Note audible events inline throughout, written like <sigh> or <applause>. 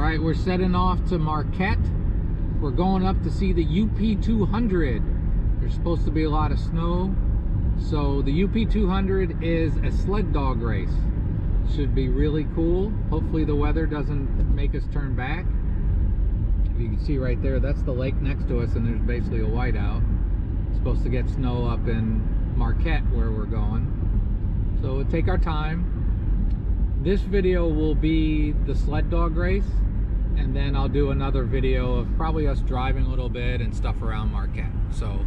right, we're setting off to Marquette. We're going up to see the UP 200. There's supposed to be a lot of snow. So the UP 200 is a sled dog race. Should be really cool. Hopefully the weather doesn't make us turn back. You can see right there, that's the lake next to us and there's basically a whiteout. It's supposed to get snow up in Marquette where we're going. So we'll take our time. This video will be the sled dog race and then I'll do another video of probably us driving a little bit and stuff around Marquette. So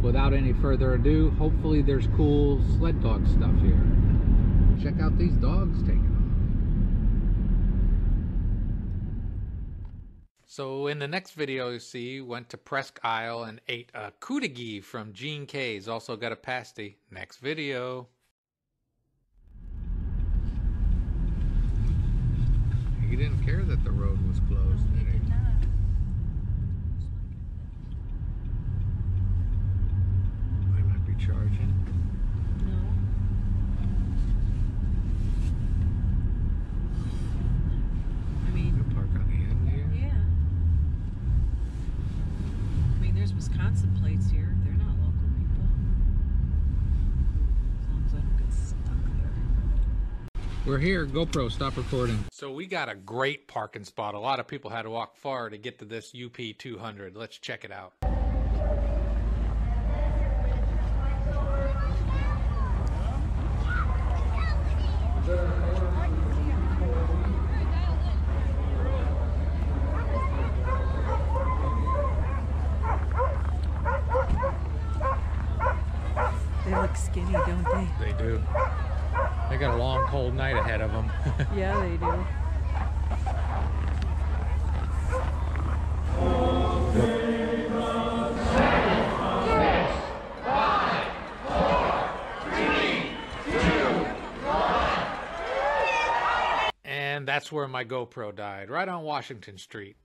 without any further ado, hopefully there's cool sled dog stuff here. Check out these dogs taking off. So in the next video you see, went to Presque Isle and ate a cudighi from Jean Kay's. Also got a pasty. Next video. He didn't care that the road was closed, did he? I might be charging. I mean, Could park on the end here. yeah. I mean, there's Wisconsin plates here. They're not local people. As long as I don't get stuck there. We're here. GoPro, stop recording. So we got a great parking spot. A lot of people had to walk far to get to this UP 200. Let's check it out. They look skinny, don't they? They do. They got a long, cold night ahead of them. <laughs> Yeah, they do. and that's where my GoPro died, right on Washington Street.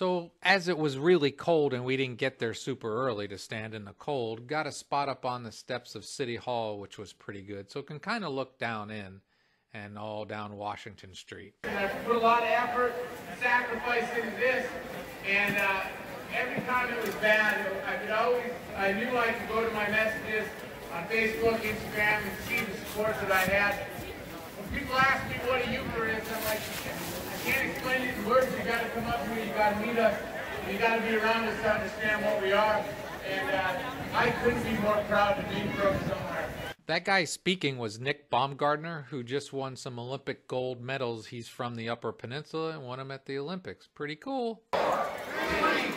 So, as it was really cold and we didn't get there super early to stand in the cold, got a spot up on the steps of City Hall, which was pretty good. So, can kind of look down in and all down Washington Street. I put a lot of effort, sacrifice into this, and uh, every time it was bad, I could always, I knew I could go to my messages on Facebook, Instagram, and see the support that I had. When people ask me what a Yooper is, I'm like, can't explain in words. You got to come up here, you got to meet us, you got to be around us to understand what we are. And uh, I couldn't be more proud to be from somewhere. That guy speaking was Nick Baumgartner, who just won some Olympic gold medals. He's from the Upper Peninsula and won them at the Olympics. Pretty cool. Ladies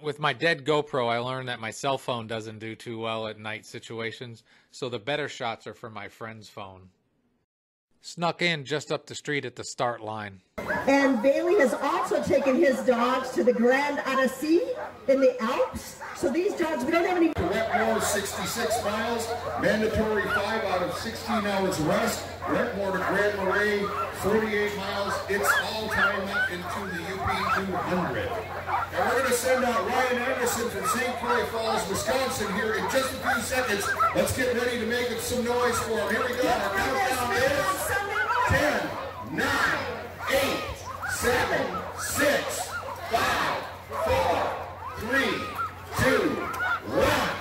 With my dead GoPro, I learned that my cell phone doesn't do too well at night situations, so the better shots are from my friend's phone. Snuck in just up the street at the start line. And Bailey has also taken his dogs to the Grand Annecy in the Alps. So these dogs, we don't have any Wetmore, 66 miles, mandatory 5 out of 16 hours rest. Wetmore to Grand Marais, 48 miles. It's all time up into the UP 200. And we're going to send out Ryan Anderson from St. Croix Falls, Wisconsin here in just a few seconds. Let's get ready to make some noise for him. Here we go. Our countdown is 10, 9, 8, 7, 6, 5, 4, 3, 2, 1.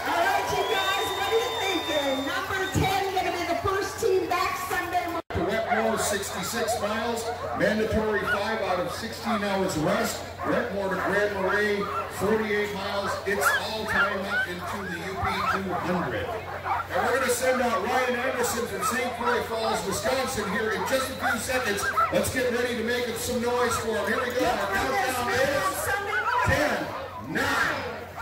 All right, you guys, what are you thinking? Number 10 going to be the first team back Sunday morning. to Wetmore, 66 miles, mandatory 5 out of 16 hours west. Wetmore to Grand Marais, 48 miles. It's all time up into the UP 200. And we're going to send out Ryan Anderson from St. Croix Falls, Wisconsin here in just a few seconds. Let's get ready to make some noise for him. Here we go. Our countdown is 10, 9,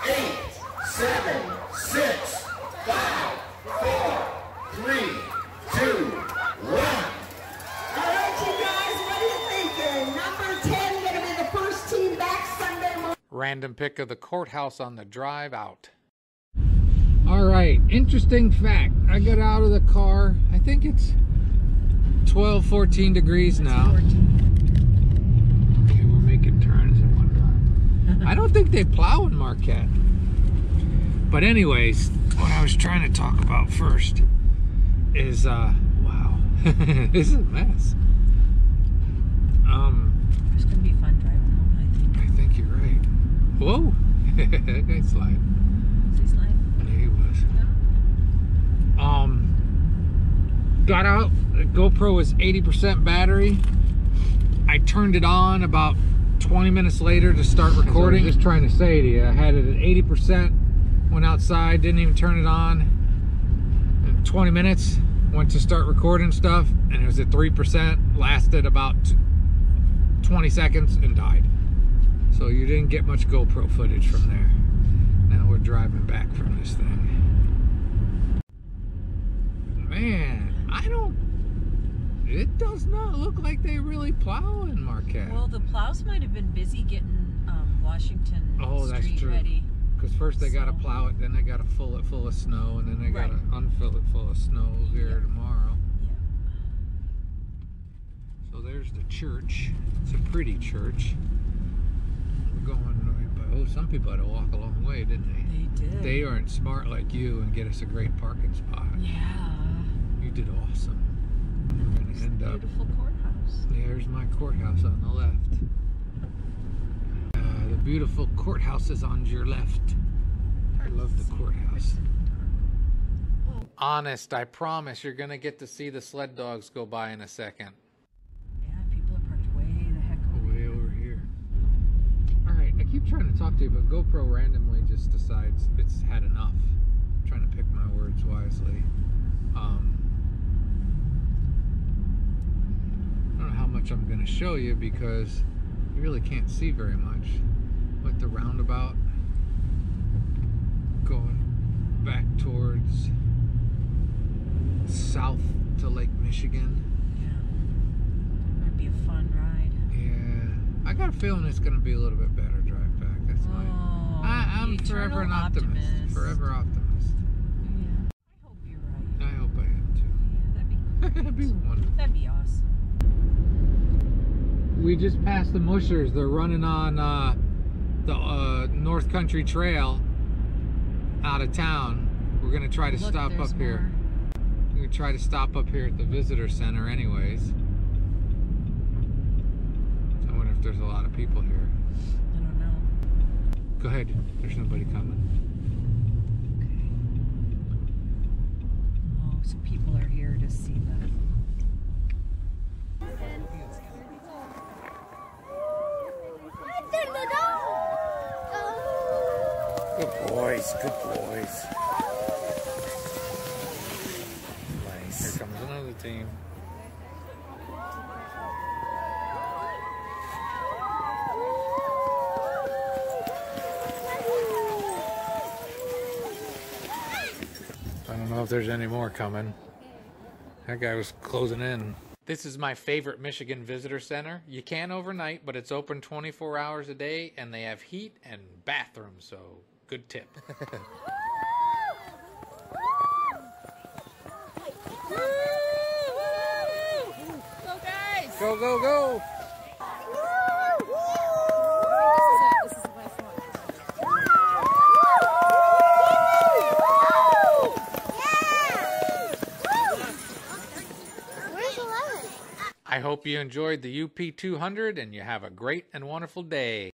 8, 7, 6, 5, 4, 3, 2, 1. All right, you guys, what are you thinking? Number 10 going to be the first team back Sunday morning. Random pick of the courthouse on the drive out. All right, interesting fact. I got out of the car. I think it's 12, 14 degrees now. Okay, we're making turns and <laughs> whatnot. I don't think they plow in Marquette. But anyways, what I was trying to talk about first is uh wow. <laughs> this is a mess. Um It's gonna be fun driving home, I think. I think you're right. Whoa! <laughs> that guy slide. Is he sliding? Yeah, he was. Um, got out. The GoPro was 80% battery. I turned it on about 20 minutes later to start recording. just trying to say to you, I had it at 80%. Went outside, didn't even turn it on. In 20 minutes, went to start recording stuff, and it was at 3%. Lasted about 20 seconds and died. So you didn't get much GoPro footage from there. Now we're driving back from this thing. Man, I don't. It does not look like they really plow in Marquette. Well, the plows might have been busy getting um, Washington Oh, that's true. ready. Because first they got to plow it, then they got to fill it full of snow, and then they got to unfill it full of snow here Yep. tomorrow. Yeah. So there's the church. It's a pretty church. We're going. But, oh, some people had to walk a long way, didn't they? They did. They aren't smart like you and get us a great parking spot. Yeah. You did awesome. We're gonna It's a end up. beautiful courthouse. There's my courthouse on the left. Uh, the beautiful courthouse is on your left. I love the courthouse. Honest, I promise you're gonna get to see the sled dogs go by in a second. Yeah, people are parked way the heck over Way over here. All right, I keep trying to talk to you, but GoPro randomly just decides it's had enough. I'm trying to pick my words wisely. Um, I don't know how much I'm going to show you because you really can't see very much. With the roundabout going back towards south to Lake Michigan. Yeah. Might be a fun ride. Yeah, I got a feeling it's going to be a little bit better drive back. That's my. Oh, I, I'm forever an optimist. optimist. Forever optimist. Yeah. I hope you're right. I hope I am too. Yeah, that'd be <laughs> That'd be wonderful. That'd be awesome. We just passed the Mushers. They're running on uh, the uh, North Country Trail out of town. We're gonna try to Look, stop up here. We're gonna try to stop up here at the visitor center, anyways. I wonder if there's a lot of people here. I don't know. Go ahead. There's nobody coming. Okay. Oh, some people are here to see the. Good boys, good boys. Nice. Here comes another team. Don't know if there's any more coming. That guy was closing in. This is my favorite Michigan Visitor Center. You can overnight, but it's open 24 hours a day and they have heat and bathrooms, so good tip. <laughs> Go guys! go, go, go! This is the last one. Where's 11? I hope you enjoyed the UP 200 and you have a great and wonderful day.